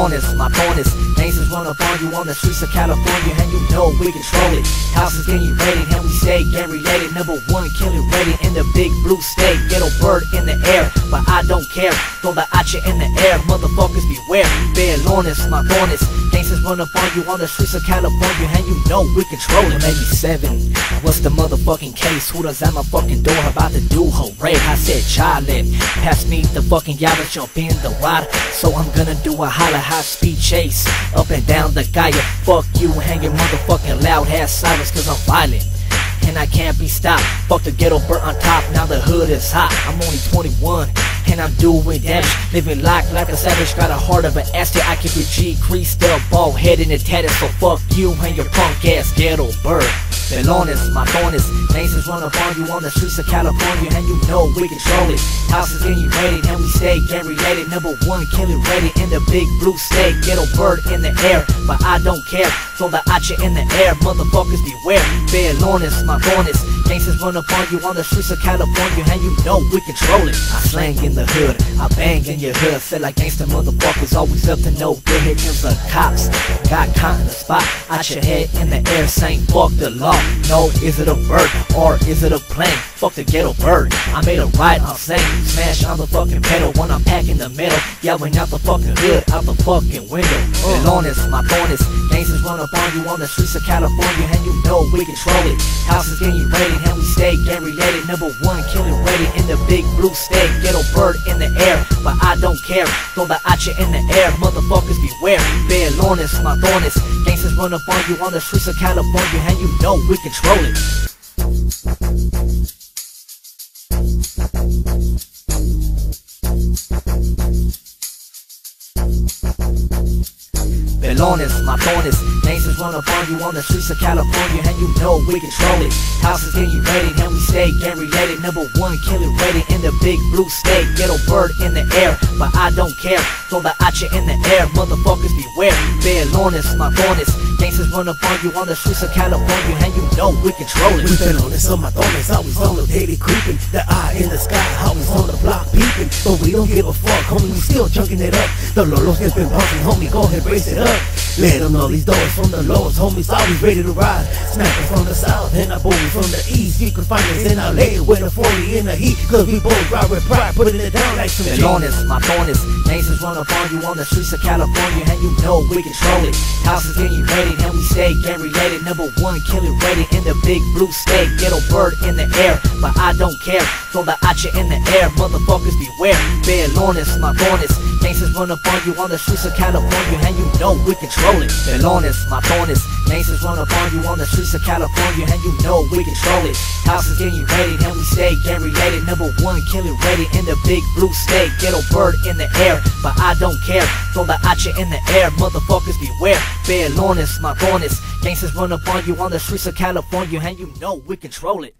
Pelones, matones, gangsters run up on you on the streets of California, and you know we control it. Houses getting raided, and we stay gang related. Number one killing rated in the big blue state. Ghetto bird in the air, but I don't care. Throw the acha in the air, motherfuckers beware. my matones, gangsters run up on you on the streets of California, and you know we control it. Maybe seven. What's the motherfucking case? Who does at my fucking door about to do rape? I said, Charlie, pass me the fucking yabba, jump in the water. So I'm gonna do a holla high speed chase up and down the Gaia. Fuck you, hanging motherfucking loud ass sirens, cause I'm violent. And I can't be stopped. Fuck the ghetto bird on top, now the hood is hot. I'm only 21, and I'm doing damage. Living like like a savage, got a heart of an Aztec. I keep it G creased up, bald head in the tatted. So fuck you and your punk ass ghetto bird. Pelones, matones, gangsters run up on you on the streets of California, and you know we control it. Houses getting raided, and we stay gang related. Number one killing ready in the big blue state. Ghetto bird in the air, but I don't care. Throw the acha in the air, motherfuckers beware. Pelones, matones, gangsters run up on you on the streets of California, and you know we control it. I slang in the hood, I bang in your hood. Feel like gangster motherfuckers always up to no good. Here the cops, got caught in the spot. Your head in the air, saying fuck the law. No, is it a bird or is it a plane? Fuck the ghetto bird. I made a ride, I'm saying smash on the fucking pedal when I'm packing the metal. Yelling out the fucking hood, out the fucking window. Pelones, matones, gangsters run up on you on the streets of California, and you know we control it. Houses getting raided, and we stay gang related. Number one killing rated in the big blue state. Ghetto bird in the air, The acha in the air, motherfuckers beware. Pelones, matones, gangsters run up on you on the streets of California, and you know we control it. Pelones, matones, gangsters run up on you on the streets of California, and you know we control it. Houses getting raided, and we stay gang related. Number one killing rated in the big blue state. Ghetto bird in the air, but I don't care. Throw the acha in the air, motherfuckers beware. Pelones, matones, gangsters run up on you on the streets of California, and you know we control it. We pelones on matones, always on the daily creeping. The eye in the sky, always on the block. But we don't give a fuck, homie, we still junking it up. The lolos has been bumping, homie, go ahead, brace it up. Let them know these doors from the lowest, homies always ready to ride. Snapper from the south and Abu from the east. You can find us in LA with a 40 in the heat. Cause we both ride with pride, putting it down like some G. Pelones, matones, gangsters run up you on the streets of California, and you know we control it. Houses getting raided, and we stay gang related. Number one killing rated in the big blue state. Ghetto bird in the air, but I don't care. Throw the acha in the air, motherfuckers beware. Pelones, matones, gangsters run up you on the streets of California, and you know we control it. Pelones, matones, gangsters run up on you on the streets of California, and you know we control it. Houses getting raided, and we stay gang related. Number one killing rated in the big blue state. Ghetto bird in the air, but I don't care. Throw the acha in the air, motherfuckers beware. Bailonis, my bonus, gangsters run up on you on the streets of California, and you know we control it.